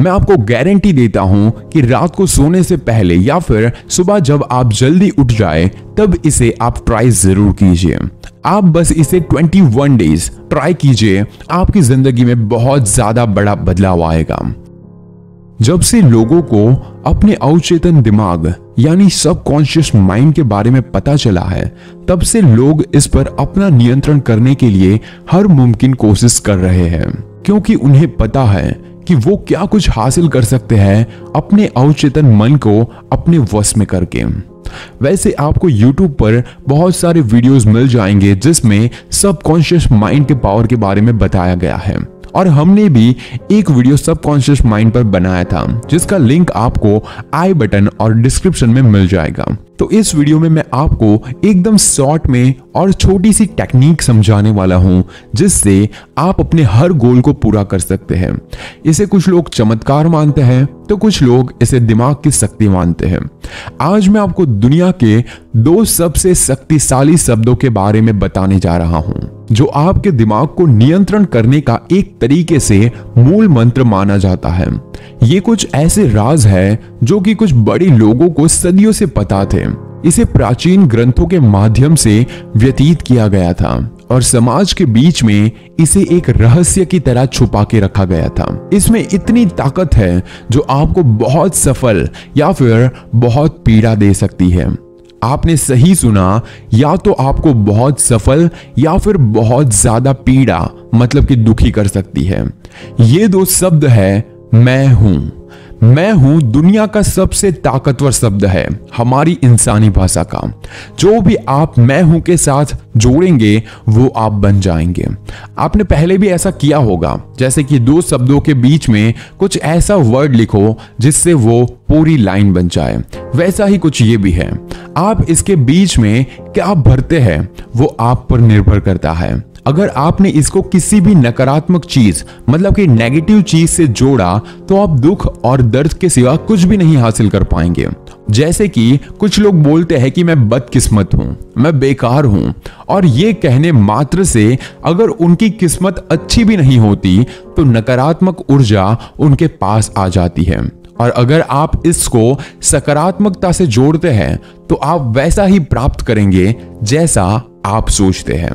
मैं आपको गारंटी देता हूँ कि रात को सोने से पहले या फिर सुबह जब आप जल्दी उठ जाए, तब इसे आप ट्राई ज़रूर कीजिए। आप बस इसे 21 डेज़ ट्राई कीजिए, आपकी ज़िंदगी में बहुत ज़्यादा बड़ा बदलाव आएगा। जब से लोगों को अपने अवचेतन दिमाग, यानी सबकॉन्शियस माइंड के बारे में पता चला है, तब से लोग इस पर अपना नियंत्रण करने के लिए हर मुमकिन कोशिश कर रहे हैं, क्योंकि उन्हें पता है कि वो क्या कुछ हासिल कर सकते हैं अपने अवचेतन मन को अपने वश में करके। वैसे आपको YouTube पर बहुत सारे वीडियोस मिल जाएँगे, जिसमें सबकॉन्शियस माइंड के पावर के बारे में बताया गया है। और हमने भी एक वीडियो सबकॉन्शियस माइंड पर बनाया था, जिसका लिंक आपको आई बटन और डिस्क्रिप्शन में मिल जाएगा। तो इस वीडियो में मैं आपको एकदम शॉर्ट में और छोटी सी टेक्निक समझाने वाला हूँ, जिससे आप अपने हर गोल को पूरा कर सकते हैं। इसे कुछ लोग चमत्कार मानते हैं तो कुछ लोग इसे दिमाग की शक्ति मानते हैं। आज मैं आपको दुनिया के दो सबसे शक्तिशाली शब्दों के बारे में बताने जा रहा हूँ, जो आपके दिमाग को नियंत्रण करने का एक तरीके से मूल मंत्र माना जाता है। ये कुछ ऐसे राज है, जो कि कुछ बड़े लोगों को सदियों से पता थे। इसे प्राचीन ग्रंथों के माध्यम से व्यतीत किया गया था और समाज के बीच में इसे एक रहस्य की तरह छुपा के रखा गया था। इसमें इतनी ताकत है जो आपको बहुत सफल या फिर बहुत पीड़ा दे सकती है। आपने सही सुना, या तो आपको बहुत सफल या फिर बहुत ज़्यादा पीड़ा मतलब कि दुखी कर सकती है। ये दो शब्द है, मैं हूँ। मैं हूँ दुनिया का सबसे ताकतवर शब्द है, हमारी इंसानी भाषा का। जो भी आप मैं हूँ के साथ जोड़ेंगे, वो आप बन जाएँगे। आपने पहले भी ऐसा किया होगा, जैसे कि दो शब्दों के बीच में कुछ ऐसा वर्ड लिखो, जिससे वो पूरी लाइन बन जाए। वैसा ही कुछ ये भी है। आप इसके बीच में क्या भरते हैं, वो आप पर निर्भर करता है। अगर आपने इसको किसी भी नकारात्मक चीज़ मतलब कि नेगेटिव चीज़ से जोड़ा तो आप दुख और दर्द के सिवा कुछ भी नहीं हासिल कर पाएँगे। जैसे कि कुछ लोग बोलते हैं कि मैं बदकिस्मत हूँ, मैं बेकार हूँ, और ये कहने मात्र से अगर उनकी किस्मत अच्छी भी नहीं होती तो नकारात्मक ऊर्जा उनके पास आ जाती है। और अगर आप इसको सकारात्मकता से जोड़ते हैं तो आप वैसा ही प्राप्त करेंगे जैसा आप सोचते हैं।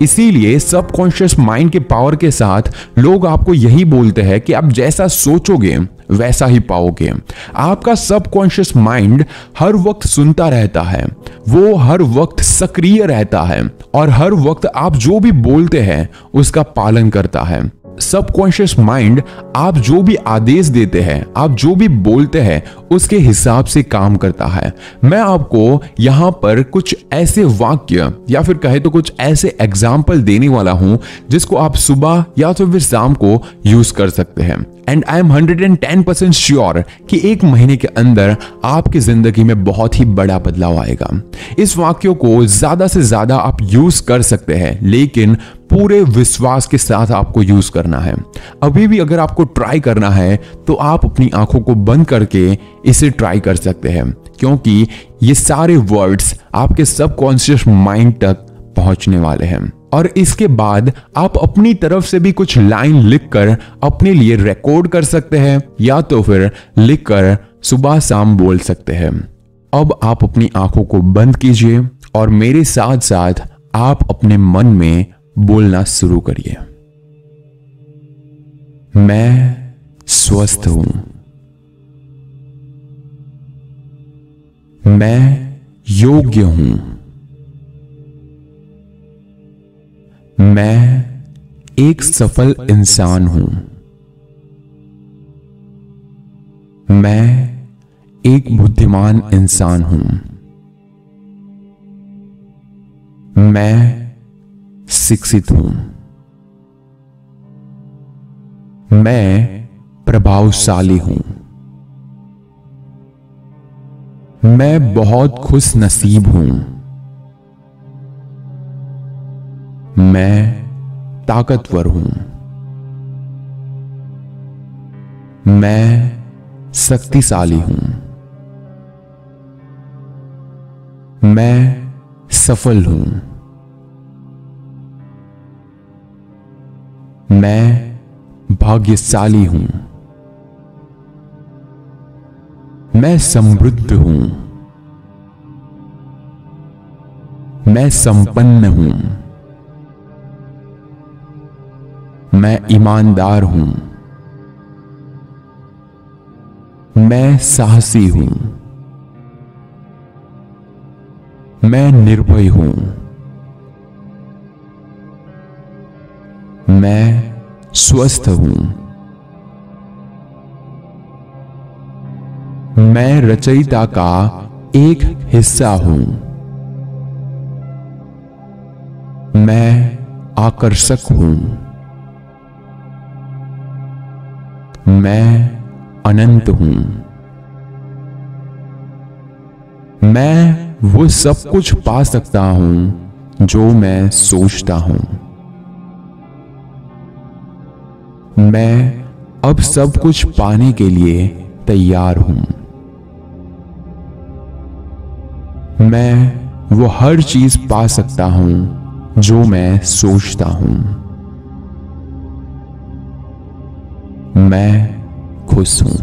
इसीलिए सबकॉन्शियस माइंड के पावर के साथ लोग आपको यही बोलते हैं कि आप जैसा सोचोगे, वैसा ही पाओगे। आपका सबकॉन्शियस माइंड हर वक्त सुनता रहता है। वो हर वक्त सक्रिय रहता है और हर वक्त आप जो भी बोलते हैं, उसका पालन करता है। सबकॉन्शियस माइंड आप जो भी आदेश देते हैं, आप जो भी बोलते हैं, उसके हिसाब से काम करता है। मैं आपको यहाँ पर कुछ ऐसे वाक्य या फिर कहे तो कुछ ऐसे एग्ज़ाम्पल देने वाला हूँ, जिसको आप सुबह या तो फिर शाम को यूज़ कर सकते हैं। And I am hundred and ten percent sure कि एक महीने के अंदर आपकी ज़िंदगी में बहुत ही बड़ा बदलाव आएगा। इस वाक्यों को ज़्यादा से ज़्यादा आप यूज़ कर सकते हैं, लेकिन पूरे विश्वास के साथ आपको यूज़ करना है। अभी भी अगर आपको ट्राई करना है तो आप अपनी आँखों को बंद करके इसे ट्राई कर सकते हैं, क्योंकि ये सारे वर्ड्स आपके सबकॉन्शियस माइंड तक पहुँचने वाले हैं। और इसके बाद आप अपनी तरफ़ से भी कुछ लाइन लिखकर अपने लिए रिकॉर्ड कर सकते हैं, या तो फिर लिखकर सुबह शाम बोल सकते हैं। अब आप अपनी आँखों को बंद कीजिए, और मेरे साथ साथ आप अपने मन में बोलना शुरू करिए। मैं स्वस्थ हूँ। मैं योग्य हूँ। मैं एक सफल इंसान हूँ। मैं एक बुद्धिमान इंसान हूँ। मैं शिक्षित हूँ। मैं प्रभावशाली हूँ। मैं बहुत खुश नसीब हूँ। मैं ताकतवर हूँ। मैं शक्तिशाली हूँ। मैं सफल हूँ। मैं भाग्यशाली हूँ। मैं समृद्ध हूँ। मैं संपन्न हूँ। मैं ईमानदार हूँ। मैं साहसी हूँ। मैं निर्भय हूँ। मैं स्वस्थ हूँ। मैं रचयिता का एक हिस्सा हूँ। मैं आकर्षक हूँ। मैं अनंत हूँ। मैं वो सब कुछ पा सकता हूँ जो मैं सोचता हूँ। मैं अब सब कुछ पाने के लिए तैयार हूँ। मैं वो हर चीज़ पा सकता हूँ जो मैं सोचता हूँ। मैं खुश हूँ।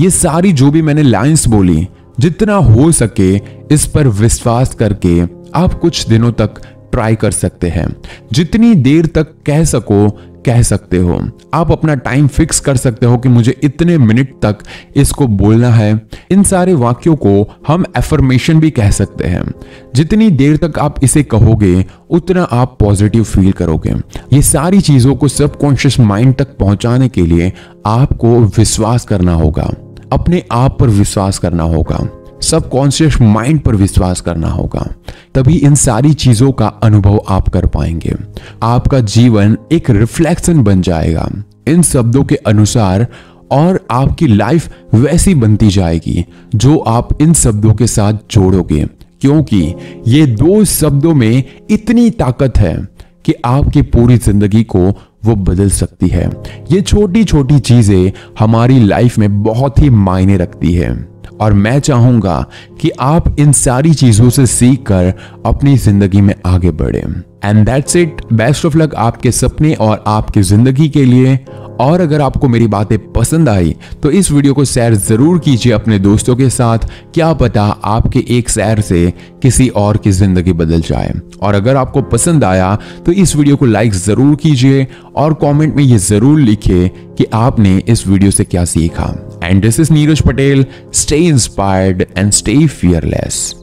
ये सारी जो भी मैंने लाइंस बोली, जितना हो सके इस पर विश्वास करके आप कुछ दिनों तक ट्राई कर सकते हैं। जितनी देर तक कह सको, कह सकते हो। आप अपना टाइम फिक्स कर सकते हो कि मुझे इतने मिनट तक इसको बोलना है। इन सारे वाक्यों को हम एफर्मेशन भी कह सकते हैं। जितनी देर तक आप इसे कहोगे, उतना आप पॉजिटिव फील करोगे। ये सारी चीज़ों को सबकॉन्शियस माइंड तक पहुँचाने के लिए आपको विश्वास करना होगा। अपने आप पर विश्वास करना होगा। सबकॉन्शियस माइंड पर विश्वास करना होगा। तभी इन सारी चीज़ों का अनुभव आप कर पाएँगे। आपका जीवन एक रिफ्लेक्शन बन जाएगा। इन शब्दों के अनुसार और आपकी लाइफ वैसी बनती जाएगी, जो आप इन शब्दों के साथ जोड़ोगे। क्योंकि ये दो शब्दों में इतनी ताकत है कि आपकी पूरी ज़िंदगी को वो बदल सकती है। ये छोटी छोटी चीज़ें हमारी लाइफ में बहुत ही मायने रखती है। और मैं चाहूँगा कि आप इन सारी चीज़ों से सीख कर अपनी ज़िंदगी में आगे बढ़े। And that's it best of luck आपके सपने और आपकी ज़िंदगी के लिए। और अगर आपको मेरी बातें पसंद आई तो इस वीडियो को शेयर ज़रूर कीजिए अपने दोस्तों के साथ। क्या पता आपके एक शेयर से किसी और की ज़िंदगी बदल जाए। और अगर आपको पसंद आया तो इस वीडियो को लाइक ज़रूर कीजिए और कमेंट में ये ज़रूर लिखिए कि आपने इस वीडियो से क्या सीखा। And this is Neeraj Patel. Stay inspired and stay fearless.